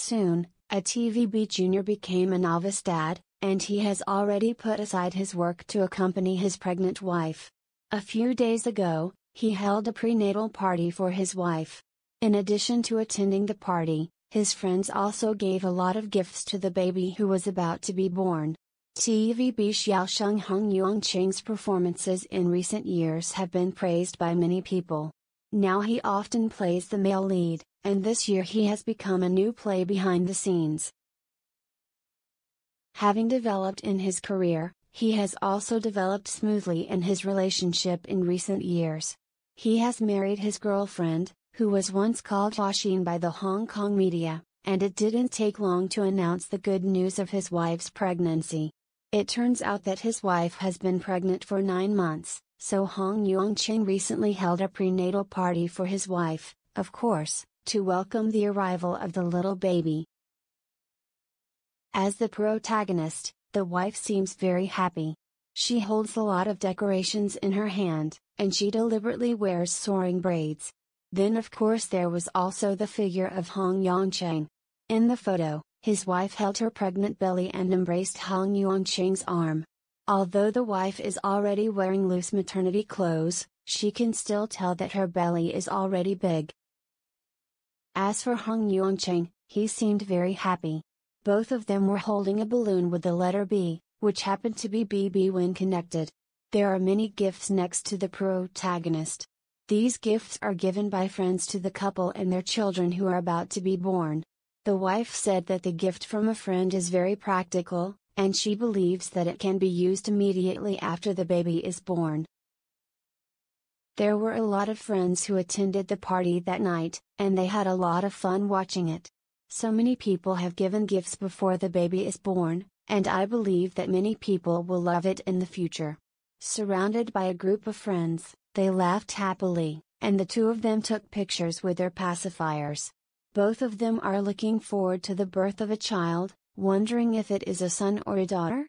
Soon, a TVB junior became a novice dad, and he has already put aside his work to accompany his pregnant wife. A few days ago, he held a prenatal party for his wife. In addition to attending the party, his friends also gave a lot of gifts to the baby who was about to be born. TVB Xiaosheng Hong Yongcheng's performances in recent years have been praised by many people. Now he often plays the male lead, and this year he has become a new play behind the scenes. Having developed in his career, he has also developed smoothly in his relationship in recent years. He has married his girlfriend, who was once called Huaxin by the Hong Kong media, and it didn't take long to announce the good news of his wife's pregnancy. It turns out that his wife has been pregnant for nine months, so Hong Yongcheng recently held a prenatal party for his wife, of course, to welcome the arrival of the little baby. As the protagonist, the wife seems very happy. She holds a lot of decorations in her hand, and she deliberately wears soaring braids. Then of course there was also the figure of Hong Yongcheng. In the photo, his wife held her pregnant belly and embraced Hong Yongcheng's arm. Although the wife is already wearing loose maternity clothes, she can still tell that her belly is already big. As for Hong Yongcheng, he seemed very happy. Both of them were holding a balloon with the letter B, which happened to be BB when connected. There are many gifts next to the protagonist. These gifts are given by friends to the couple and their children who are about to be born. The wife said that the gift from a friend is very practical, and she believes that it can be used immediately after the baby is born. There were a lot of friends who attended the party that night, and they had a lot of fun watching it. So many people have given gifts before the baby is born, and I believe that many people will love it in the future. Surrounded by a group of friends, they laughed happily, and the two of them took pictures with their pacifiers. Both of them are looking forward to the birth of a child, wondering if it is a son or a daughter?